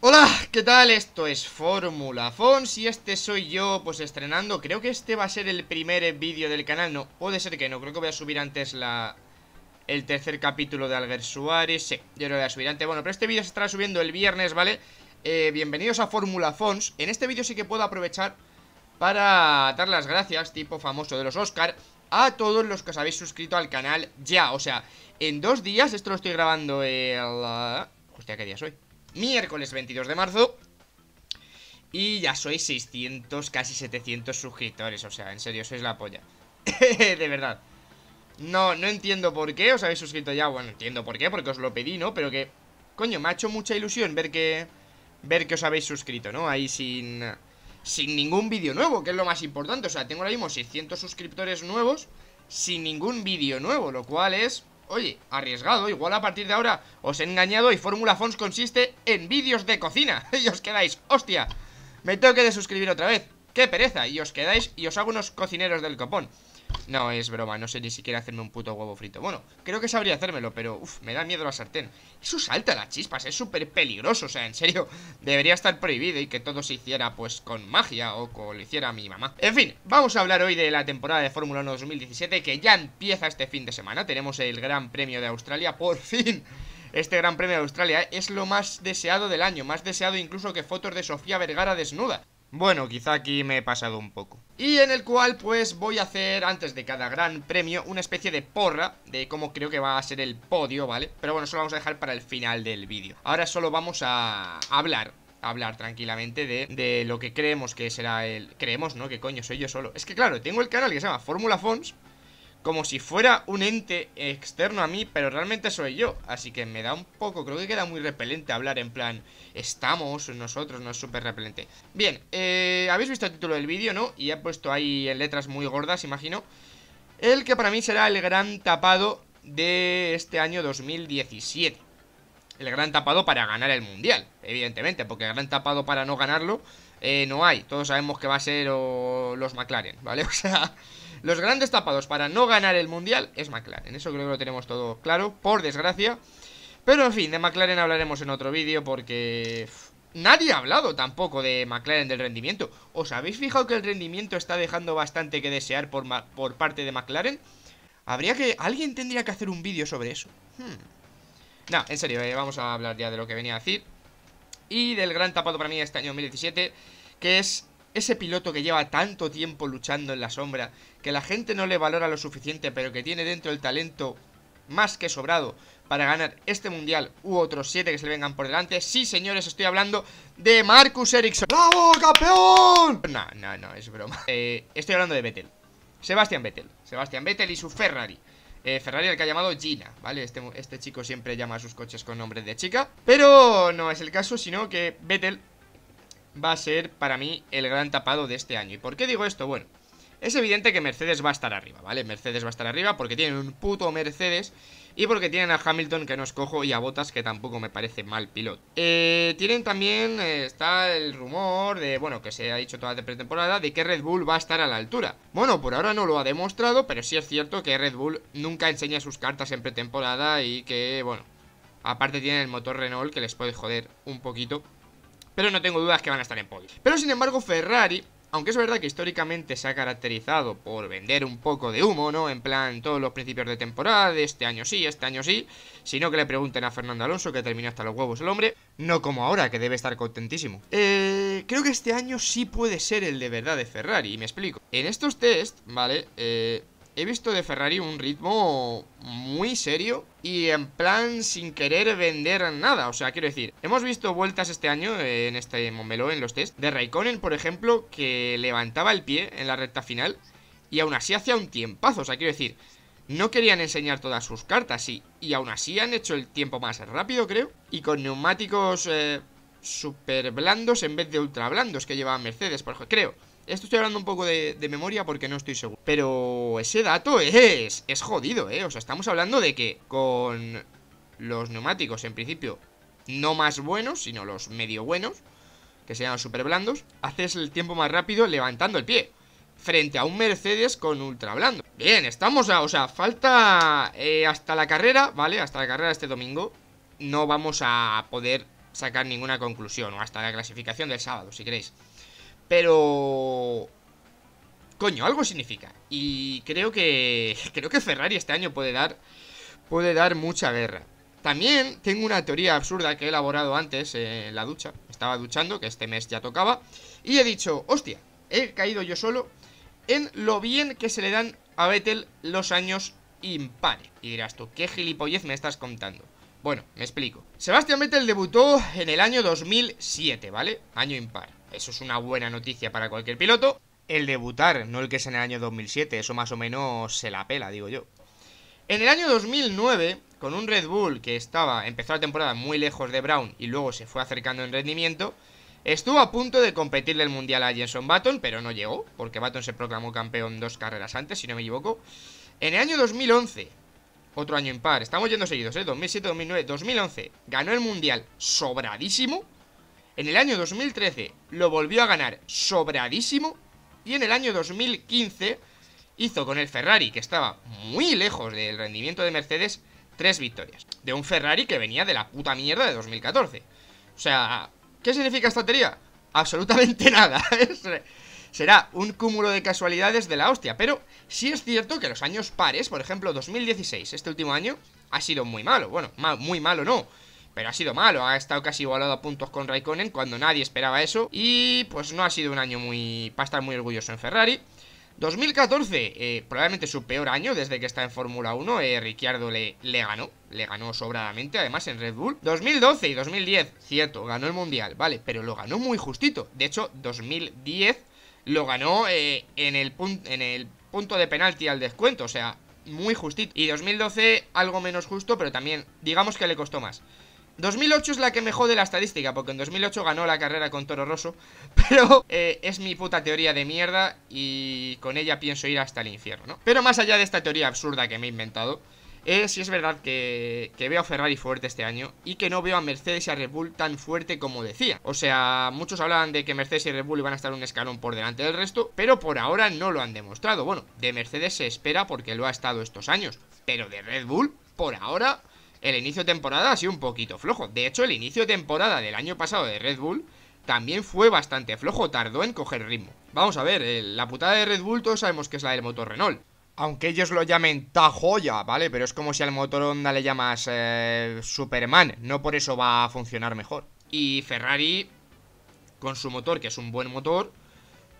Hola, ¿qué tal? Esto es Fórmula Fons y este soy yo, pues estrenando. Creo que este va a ser el primer vídeo del canal. No, puede ser que no, creo que voy a subir antes la... El tercer capítulo de Alger Suárez. Sí, yo lo voy a subir antes. Bueno, pero este vídeo se estará subiendo el viernes, ¿vale? Eh, bienvenidos a Fórmula Fons. En este vídeo sí que puedo aprovechar para dar las gracias, tipo famoso de los Oscar A todos los que os habéis suscrito al canal ya. O sea, en dos días, esto lo estoy grabando el... Hostia, ¿qué día soy? Miércoles 22 de marzo Y ya sois 600, casi 700 suscriptores O sea, en serio, sois la polla De verdad No, no entiendo por qué os habéis suscrito ya Bueno, entiendo por qué, porque os lo pedí, ¿no? Pero que, coño, me ha hecho mucha ilusión ver que Ver que os habéis suscrito, ¿no? Ahí sin... Sin ningún vídeo nuevo, que es lo más importante O sea, tengo ahora mismo 600 suscriptores nuevos Sin ningún vídeo nuevo Lo cual es Oye, arriesgado, igual a partir de ahora os he engañado y Fórmula Fons consiste en vídeos de cocina. Y os quedáis, hostia, me tengo que desuscribir otra vez. ¡Qué pereza! Y os quedáis y os hago unos cocineros del copón no, es broma, no sé ni siquiera hacerme un puto huevo frito. Bueno, creo que sabría hacérmelo, pero uff, me da miedo la sartén. Eso salta las chispas, es súper peligroso O sea, en serio, debería estar prohibido Y que todo se hiciera pues con magia O como lo hiciera mi mamá. En fin, vamos a hablar hoy de la temporada de Fórmula 1 2017 Que ya empieza este fin de semana. Tenemos el Gran Premio de Australia, por fin. Este Gran Premio de Australia es lo más deseado del año, más deseado incluso que fotos de Sofía Vergara desnuda. Bueno, quizá aquí me he pasado un poco Y en el cual pues voy a hacer antes de cada gran premio una especie de porra De cómo creo que va a ser el podio, ¿vale? Pero bueno, eso lo vamos a dejar para el final del vídeo Ahora solo vamos a hablar hablar tranquilamente de, de, lo que creemos que será el... Creemos, ¿no? Que coño, soy yo solo Es que claro, tengo el canal que se llama Fórmula Fons como si fuera un ente externo a mí, pero realmente soy yo. Así que me da un poco, creo que queda muy repelente hablar en plan, estamos nosotros, no es súper repelente. Bien, eh, habéis visto el título del vídeo, ¿no? Y he puesto ahí en letras muy gordas, imagino. El que para mí será el gran tapado de este año 2017. El gran tapado para ganar el mundial, evidentemente, porque el gran tapado para no ganarlo eh, no hay. Todos sabemos que va a ser los McLaren, ¿vale? O sea... Los grandes tapados para no ganar el Mundial es McLaren. Eso creo que lo tenemos todo claro, por desgracia. Pero en fin, de McLaren hablaremos en otro vídeo porque... Nadie ha hablado tampoco de McLaren del rendimiento. ¿Os habéis fijado que el rendimiento está dejando bastante que desear por, por parte de McLaren? Habría que... Alguien tendría que hacer un vídeo sobre eso. Hmm. No, en serio, eh, vamos a hablar ya de lo que venía a decir. Y del gran tapado para mí este año 2017, que es ese piloto que lleva tanto tiempo luchando en la sombra, que la gente no le valora lo suficiente, pero que tiene dentro el talento más que sobrado para ganar este mundial u otros siete que se le vengan por delante. Sí, señores, estoy hablando de Marcus Ericsson. ¡Bravo, campeón! No, no, no, es broma. Eh, estoy hablando de Vettel. Sebastián Vettel. Sebastián Vettel y su Ferrari. Eh, Ferrari el que ha llamado Gina, ¿vale? Este, este chico siempre llama a sus coches con nombre de chica. Pero no es el caso, sino que Vettel va a ser para mí el gran tapado de este año. ¿Y por qué digo esto? Bueno, es evidente que Mercedes va a estar arriba, ¿vale? Mercedes va a estar arriba porque tienen un puto Mercedes y porque tienen a Hamilton que no escojo y a Bottas que tampoco me parece mal piloto. Eh, tienen también, eh, está el rumor de, bueno, que se ha dicho toda de pretemporada, de que Red Bull va a estar a la altura. Bueno, por ahora no lo ha demostrado, pero sí es cierto que Red Bull nunca enseña sus cartas en pretemporada y que, bueno, aparte tienen el motor Renault que les puede joder un poquito. Pero no tengo dudas que van a estar en podio Pero sin embargo Ferrari aunque es verdad que históricamente se ha caracterizado por vender un poco de humo, ¿no? En plan, todos los principios de temporada, este año sí, este año sí. Sino que le pregunten a Fernando Alonso, que terminó hasta los huevos el hombre. No como ahora, que debe estar contentísimo. Eh, creo que este año sí puede ser el de verdad de Ferrari, y me explico. En estos test, ¿vale? Eh, he visto de Ferrari un ritmo muy serio y en plan sin querer vender nada. O sea, quiero decir, hemos visto vueltas este año en este Montmeló, en los test, de Raikkonen, por ejemplo, que levantaba el pie en la recta final y aún así hacía un tiempazo. O sea, quiero decir, no querían enseñar todas sus cartas y, y aún así han hecho el tiempo más rápido, creo. Y con neumáticos eh, super blandos en vez de ultra blandos que llevaba Mercedes, por ejemplo, creo. Esto estoy hablando un poco de, memoria porque no estoy seguro. Pero ese dato es, es jodido, ¿eh? O sea, estamos hablando de que con los neumáticos, en principio, no más buenos, sino los medio buenos, que se llaman super blandos, haces el tiempo más rápido levantando el pie. Frente a un Mercedes con ultra blando. Bien, estamos a... O sea, falta eh, hasta la carrera, ¿vale? Hasta la carrera este domingo. No vamos a poder sacar ninguna conclusión, o hasta la clasificación del sábado, si queréis. Pero... Coño, algo significa. Y creo que... Creo que Ferrari este año puede dar... Puede dar mucha guerra. También tengo una teoría absurda que he elaborado antes en la ducha. Estaba duchando, que este mes ya tocaba. Y he dicho, hostia, he caído yo solo en lo bien que se le dan a Vettel los años impares. Y dirás tú, ¿qué gilipollez me estás contando? Bueno, me explico. Sebastián Vettel debutó en el año 2007, ¿vale? Año impar. Eso es una buena noticia para cualquier piloto. El debutar, no el que es en el año 2007, eso más o menos se la pela, digo yo. En el año 2009, con un Red Bull que estaba, empezó la temporada muy lejos de Brown y luego se fue acercando en rendimiento, estuvo a punto de competirle el Mundial a Jenson Button, pero no llegó, porque Button se proclamó campeón dos carreras antes, si no me equivoco. En el año 2011, otro año impar, estamos yendo seguidos, ¿eh? 2007, 2009, 2011, ganó el Mundial sobradísimo. En el año 2013 lo volvió a ganar sobradísimo. Y en el año 2015 hizo con el Ferrari, que estaba muy lejos del rendimiento de Mercedes, tres victorias. De un Ferrari que venía de la puta mierda de 2014. O sea, ¿qué significa esta teoría? Absolutamente nada. Será un cúmulo de casualidades de la hostia. Pero sí es cierto que los años pares, por ejemplo 2016, este último año, ha sido muy malo. Bueno, muy malo no. Pero ha sido malo, ha estado casi igualado a puntos con Raikkonen cuando nadie esperaba eso. Y pues no ha sido un año muy... para estar muy orgulloso en Ferrari. 2014, eh, probablemente su peor año desde que está en Fórmula 1. Eh, Ricciardo le, ganó, le ganó sobradamente, además en Red Bull. 2012 y 2010, cierto, ganó el Mundial, vale, pero lo ganó muy justito. De hecho, 2010 lo ganó eh, en, el en el punto de penalti al descuento, o sea, muy justito. Y 2012 algo menos justo, pero también digamos que le costó más. 2008 es la que me jode la estadística, porque en 2008 ganó la carrera con Toro Rosso, pero eh, es mi puta teoría de mierda y con ella pienso ir hasta el infierno, ¿no? Pero más allá de esta teoría absurda que me he inventado, es si es verdad que, que, veo a Ferrari fuerte este año y que no veo a Mercedes y a Red Bull tan fuerte como decía. O sea, muchos hablaban de que Mercedes y Red Bull iban a estar un escalón por delante del resto, pero por ahora no lo han demostrado. Bueno, de Mercedes se espera porque lo ha estado estos años, pero de Red Bull, por ahora el inicio de temporada ha sido un poquito flojo. De hecho, el inicio de temporada del año pasado de Red Bull también fue bastante flojo, tardó en coger ritmo. Vamos a ver, la putada de Red Bull todos sabemos que es la del motor Renault. Aunque ellos lo llamen Tajoya, ¿vale? Pero es como si al motor Honda le llamas eh, Superman, no por eso va a funcionar mejor. Y Ferrari, con su motor, que es un buen motor,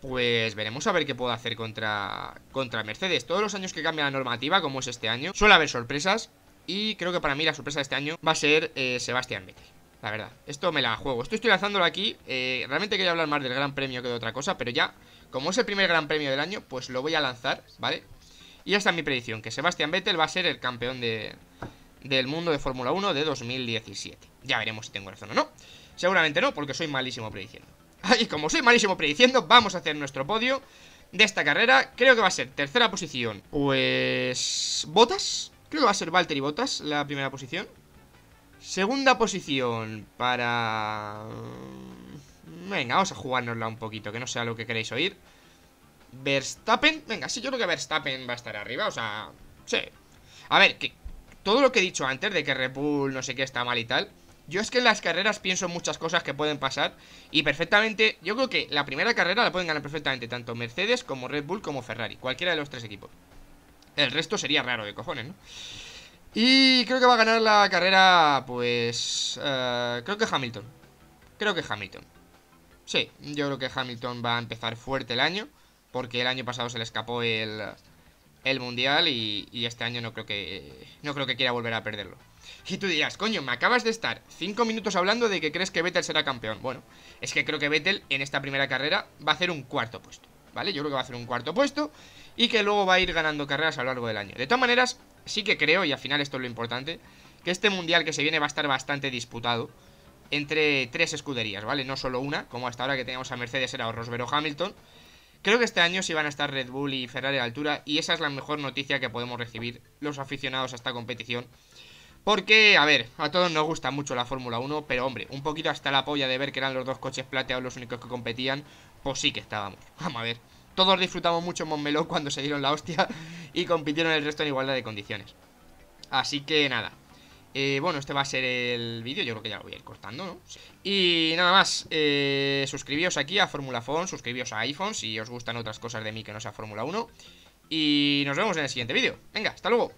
pues veremos a ver qué puede hacer contra, contra Mercedes. Todos los años que cambia la normativa, como es este año, suele haber sorpresas. Y creo que para mí la sorpresa de este año va a ser eh, Sebastián Vettel. La verdad, esto me la juego. Esto estoy lanzándolo aquí. Eh, realmente quería hablar más del Gran Premio que de otra cosa, pero ya, como es el primer Gran Premio del año, pues lo voy a lanzar, ¿vale? Y esta es mi predicción, que Sebastián Vettel va a ser el campeón de, del mundo de Fórmula 1 de 2017. Ya veremos si tengo razón o no. Seguramente no, porque soy malísimo prediciendo. Y como soy malísimo prediciendo, vamos a hacer nuestro podio de esta carrera. Creo que va a ser tercera posición, pues... ¿Botas? Creo que va a ser Valtteri Bottas la primera posición. Segunda posición para... Venga, vamos a jugárnosla un poquito, que no sea lo que queréis oír. Verstappen, venga, sí, yo creo que Verstappen va a estar arriba, o sea, sí. A ver, que todo lo que he dicho antes de que Red Bull no sé qué está mal y tal, yo es que en las carreras pienso en muchas cosas que pueden pasar y perfectamente, yo creo que la primera carrera la pueden ganar perfectamente tanto Mercedes como Red Bull como Ferrari, cualquiera de los tres equipos. El resto sería raro de cojones, ¿no? Y creo que va a ganar la carrera, pues... Uh, creo que Hamilton. Creo que Hamilton. Sí, yo creo que Hamilton va a empezar fuerte el año. Porque el año pasado se le escapó el, el Mundial y, y, este año no creo que no creo que quiera volver a perderlo. Y tú dirás, coño, me acabas de estar 5 minutos hablando de que crees que Vettel será campeón. Bueno, es que creo que Vettel en esta primera carrera va a hacer un cuarto puesto. ¿Vale? Yo creo que va a hacer un cuarto puesto y que luego va a ir ganando carreras a lo largo del año. De todas maneras, sí que creo, y al final esto es lo importante, que este mundial que se viene va a estar bastante disputado entre tres escuderías, ¿vale? No solo una, como hasta ahora que teníamos a Mercedes era Rosberg o Hamilton. Creo que este año sí van a estar Red Bull y Ferrari a la altura y esa es la mejor noticia que podemos recibir los aficionados a esta competición. Porque, a ver, a todos nos gusta mucho la Fórmula 1, pero hombre, un poquito hasta la polla de ver que eran los dos coches plateados los únicos que competían, pues sí que estábamos. Vamos a ver. Todos disfrutamos mucho en Montmeló cuando se dieron la hostia y compitieron el resto en igualdad de condiciones. Así que nada. eh, bueno, este va a ser el vídeo, yo creo que ya lo voy a ir cortando, ¿no? Y nada más, eh, suscribíos aquí a Fórmula Phone, suscribíos a iPhone si os gustan otras cosas de mí que no sea Fórmula 1 Y nos vemos en el siguiente vídeo, venga, hasta luego